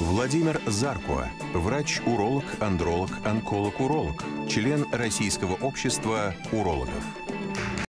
Владимир Заркуа, врач-уролог, андролог, онколог-уролог, член Российского общества урологов.